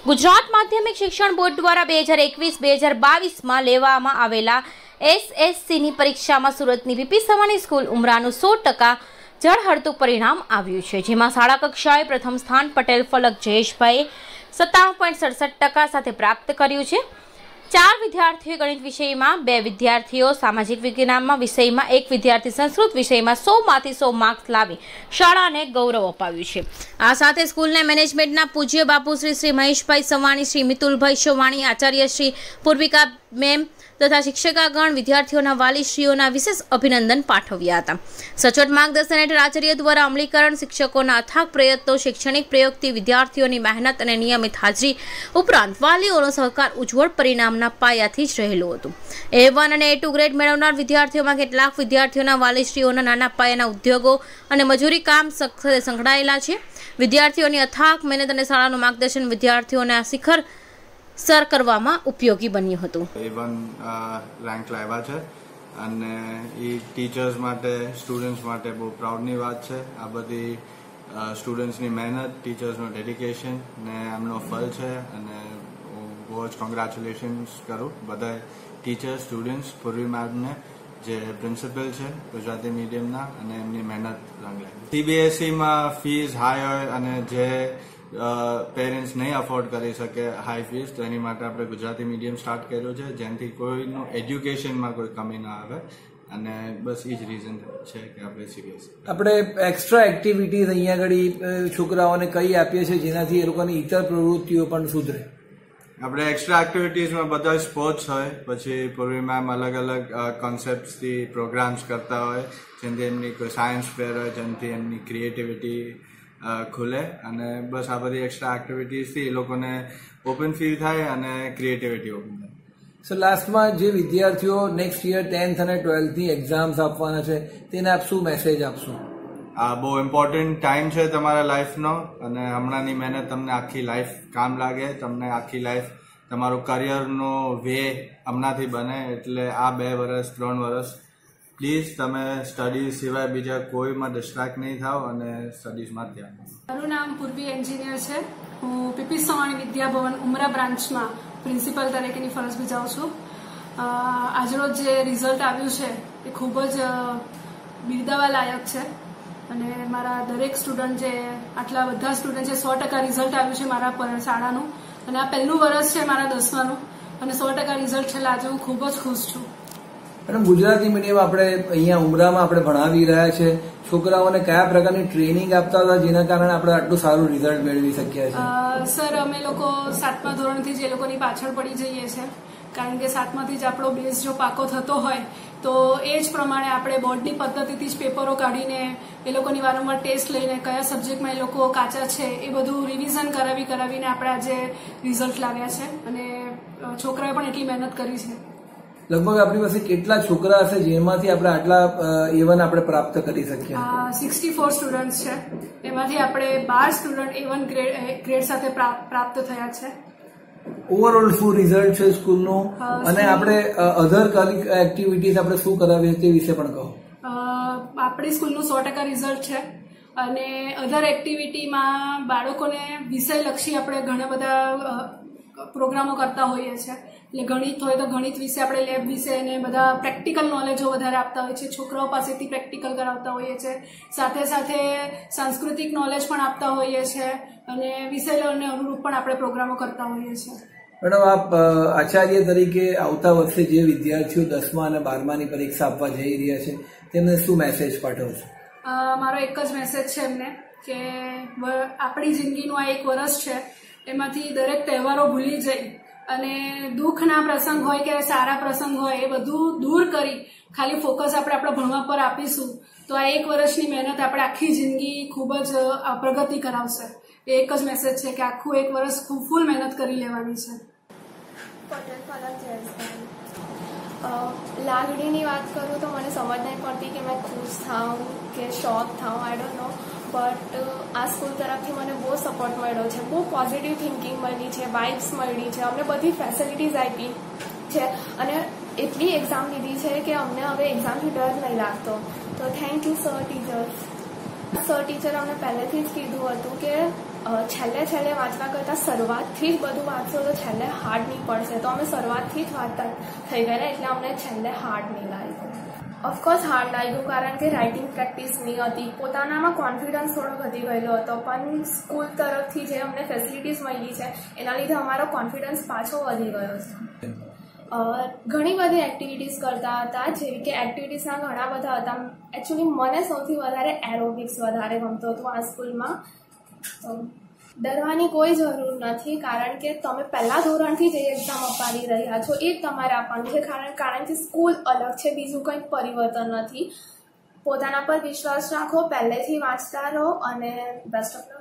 ગુજરાત માધ્યમિક શિક્ષણ બોર્ડ દ્વારા બે હજાર એકવીસ, બે હજાર બાવીસમાં લેવામાં આવેલા એસએસસીની પરીક્ષામાં સુરતની વીપી સવાણી સ્કૂલ ઉમરાનું સો ટકા જળહળતું પરિણામ આવ્યું છે, જેમાં શાળા કક્ષાએ પ્રથમ સ્થાન પટેલ ફલક જયેશભાઈએ સત્તાણું પોઈન્ટ સડસઠ ટકા સાથે પ્રાપ્ત કર્યું છે. ચાર વિદ્યાર્થીઓ ગણિત વિષયમાં, બે વિદ્યાર્થીઓ સામાજિક વિજ્ઞાનમાં, વિષયમાં એક વિદ્યાર્થી સંસ્કૃત વિષયમાં સોમાંથી સો માર્ક્સ લાવી શાળાને ગૌરવ અપાવ્યું છે. આ સાથે સ્કૂલના મેનેજમેન્ટના પૂજ્ય બાપુ શ્રી શ્રી મહેશભાઈ સવાણી, શ્રી મિતુલભાઈ શોવાણી આચાર્ય શ્રી પૂર્વિકા મેમ તથા શિક્ષકાગણ વિદ્યાર્થીઓના વાલીશ્રીઓના વિશેષ અભિનંદન પાઠવ્યા હતા. સચોટ માર્ગદર્શન હેઠળ આચાર્ય દ્વારા અમલીકરણ શિક્ષકોના અથાગ પ્રયત્નો, શૈક્ષણિક પ્રયોગથી વિદ્યાર્થીઓની મહેનત અને નિયમિત હાજરી ઉપરાંત વાલીઓનો સહકાર ઉજ્જવળ પરિણામના પાયાથી જ રહેલું હતું. એ વન અને એ ટુ ગ્રેડ મેળવનાર વિદ્યાર્થીઓમાં કેટલાક વિદ્યાર્થીઓના વાલીશ્રીઓના નાના પાયાના ઉદ્યોગો અને મજૂરી કામ સંકળાયેલા છે. વિદ્યાર્થીઓની અથાક મહેનત અને શાળાનું માર્ગદર્શન વિદ્યાર્થીઓને શિખર સર કરવામાં ઉપયોગી બન્યું હતું. એ વન રેન્ક લાવ્યા છે અને એ ટીચર્સ માટે, સ્ટુડન્ટ્સ માટે બહુ પ્રાઉડની વાત છે. આ બધી સ્ટુડન્ટ્સની મહેનત, ટીચર્સનું ડેડિકેશન ને એમનો ફલ છે અને હું બહુ જ કોંગ્રેચ્યુલેશન્સ કરું બધા ટીચર્સ, સ્ટુડન્ટ્સ, પૂર્વી મેમને જે પ્રિન્સિપલ છે ગુજરાતી મીડિયમના અને એમની મહેનત રંગ લે સીબીએસઈમાં ફીસ હાઈ હોય અને જે પેરેન્ટ્સ નહીં અફોર્ડ કરી શકે હાઈ ફીસ તો એની માટે આપણે ગુજરાતી મીડિયમ સ્ટાર્ટ કર્યો છે જેનાથી કોઈનું એજ્યુકેશનમાં કોઈ કમી ના આવે. અને બસ એ જ રીઝન છે કે આપણે સિરિયસ આપણે એક્સ્ટ્રા એક્ટિવિટીઝ અહીંયા આગળ છોકરાઓને કઈ આપીએ છીએ જેનાથી એ લોકોની ઇતર પ્રવૃત્તિઓ પણ સુધરે. આપણે એક્સ્ટ્રા એક્ટિવિટીઝમાં બધા સ્પોર્ટ્સ હોય પછી પૂર્વી મેમ અલગ અલગ કોન્સેપ્ટથી પ્રોગ્રામ્સ કરતા હોય જેનાથી એમની કોઈ સાયન્સ ફેર હોય જેનાથી એમની ક્રિએટિવિટી ખુલે અને બસ આ બધી એક્સ્ટ્રા એક્ટિવિટીઝથી એ લોકોને ઓપન ફીલ થાય અને ક્રિએટિવિટી ઓપન થાય. સો લાસ્ટમાં જે વિદ્યાર્થીઓ નેક્સ્ટ યર ટેન્થ અને ટ્વેલ્થની એક્ઝામ્સ આપવાના છે તેને આપ શું મેસેજ આપશો? આ બહુ ઇમ્પોર્ટન્ટ ટાઈમ છે તમારા લાઈફનો અને હમણાંની મહેનત તમને આખી લાઈફ કામ લાગે તમને આખી લાઈફ તમારું કરિયરનો વે હમણાંથી બને એટલે આ બે વર્ષ ત્રણ વર્ષ પ્લીઝ તમે સ્ટડીઝ સિવાય બીજા કોઈમાં ડિસ્ટ્રેક્ટ નહીં થાવ અને સ્ટડીઝમાં ધ્યાન મારું નામ પૂર્વી એન્જિનિયર છે. હું પીપી સવાણી વિદ્યાભવન ઉમરા બ્રાન્ચમાં પ્રિન્સિપલ તરીકેની ફરજ બજાવું છું. આજનો જે રિઝલ્ટ આવ્યું છે, એ ખૂબ જ બિરદાવા લાયક છે. અને મારા દરેક સ્ટુડન્ટ જે, આટલા બધા સ્ટુડન્ટ છે સો ટકા રિઝલ્ટ આવ્યું છે મારા શાળાનું. અને આ પહેલું વર્ષ છે મારા દસમાનું. અને સો ટકા રિઝલ્ટ છેલ્લા આજે હું ખૂબ જ ખુશ છું. મેડમ ગુજરાતી મીડિયમ આપણે અહીંયા ઉમરામાં આપણે ભણાવી રહ્યા છે. છોકરાઓને કયા પ્રકારની ટ્રેનિંગ આપતા હતા જેના કારણે આપણે આટલું સારું રિઝલ્ટ મેળવી શક્યા છે? સર, અમે લોકો સાતમા ધોરણથી જ એ લોકોની પાછળ પડી જઈએ છીએ કારણ કે સાતમાંથી જ આપણો બેઝ જો પાકો થતો હોય, તો એ જ પ્રમાણે આપણે બોર્ડની પદ્ધતિથી જ પેપરો કાઢીને એ લોકોની વારંવાર ટેસ્ટ લઈને કયા સબ્જેક્ટમાં એ લોકો કાચા છે, એ બધું રિવિઝન કરાવી, કરાવીને આપણે આજે રિઝલ્ટ લાવ્યા છે. અને છોકરાએ પણ એટલી મહેનત કરી છે. લગભગ આપણી પાસે કેટલા છોકરા હશે જેમાંથી આપણે આટલા એવન આપણે પ્રાપ્ત કરી શકીએ? સિક્સટી ફોર સ્ટુડન્ટ્સ છે. એમાંથી આપણે બાર student A one one grade grade સાથે પ્રાપ્ત થયા છે. ઓવરઓલ શું રિઝલ્ટ છે સ્કૂલનું અને આપણે અધર એક્ટિવિટીઝ આપણે શું કરાવીએ તે વિશે પણ કહો. આપણી સ્કૂલનું સો ટકા રિઝલ્ટ છે. અને અધર એક્ટિવિટીમાં બાળકોને વિષયલક્ષી આપણે ઘણા બધા પ્રોગ્રામો કરતા હોઈએ છીએ એટલે ગણિત હોય તો ગણિત વિશે આપણે લેબ વિશે અને બધા પ્રેક્ટિકલ નોલેજો વધારે આપતા હોઈએ છીએ છોકરાઓ પાસેથી પ્રેક્ટિકલ કરાવતા હોઈએ છીએ સાથે સાથે સાંસ્કૃતિક નોલેજ પણ આપતા હોઈએ છીએ અને વિષયને અનુરૂપ પણ આપણે પ્રોગ્રામો કરતા હોઈએ છીએ મેડમ આપ આચાર્ય તરીકે આવતા વર્ષે જે વિદ્યાર્થીઓ દસમા અને બારમાની પરીક્ષા આપવા જઈ રહ્યા છે તેમને શું મેસેજ પાઠવશો મારો એક જ મેસેજ છે એમને કે આપણી જિંદગીનું આ એક વર્ષ છે એમાંથી દરેક તહેવારો ભૂલી જઈ અને દુઃખના પ્રસંગ હોય કે સારા પ્રસંગ હોય એ બધું દૂર કરી ખાલી ફોકસ આપણે આપણા ભણવા પર આપીશું, તો આ એક વર્ષની મહેનત આપણે આખી જિંદગી ખૂબ જ પ્રગતિ કરાવશે. એ એક જ મેસેજ છે કે આખું એક વર્ષ ખૂબ ફૂલ મહેનત કરી લેવાની છે. લાગણીની વાત કરું તો મને સમજ નહીં પડતી કે મેં ખુશ થાઉં કે શોખ થાઉં આઈ ડોન્ટ નો બટ આ સ્કૂલ તરફથી મને બહુ સપોર્ટ મળ્યો છે. બહુ પોઝિટિવ થિંકિંગ મળી છે વાઇબ્સ મળી છે. અમને બધી ફેસિલિટીઝ આપી છે. અને એટલી એક્ઝામ લીધી છે કે અમને હવે એક્ઝામથી ડર નહીં લાગતો. તો thank you sir teachers sir teacher અમને પહેલેથી જ કીધું હતું કે છેલ્લે છેલ્લે વાંચવા કરતાં શરૂઆતથી જ બધું વાંચશો તો છેલ્લે હાર્ડ નહીં પડશે. તો અમે શરૂઆતથી જ વાંચતા થઈ ગયેલા, એટલે અમને છેલ્લે હાર્ડ નહીં લાગ્યું. ઓફકોર્સ હાર્ડ લાગ્યું કારણ કે રાઇટિંગ પ્રેક્ટિસ નહીં હતી. પોતાનામાં કોન્ફિડન્સ થોડો વધી ગયેલો હતો, પણ સ્કૂલ તરફથી જે અમને ફેસિલિટીઝ મળી છે, એના લીધે અમારો કોન્ફિડન્સ પાછો વધી ગયો છે. ઘણી બધી એક્ટિવિટીઝ કરતા હતા, જેવી કે એક્ટિવિટીઝના ઘણા બધા હતા. એકચ્યુઅલી મને સૌથી વધારે એરોબિક્સ વધારે ગમતો હતો આ સ્કૂલમાં ડરવાની કોઈ જરૂર નથી, કારણ કે તમે પહેલા ધોરણથી જે એક્ઝામ અપાવી રહ્યા છો એ તમારે આપવાનું છે, કારણ કારણ કે સ્કૂલ અલગ છે, બીજું કંઈ પરિવર્તન નથી. પોતાના પર વિશ્વાસ રાખો, પહેલેથી વાંચતા રહો અને બેસ્ટ ઓફ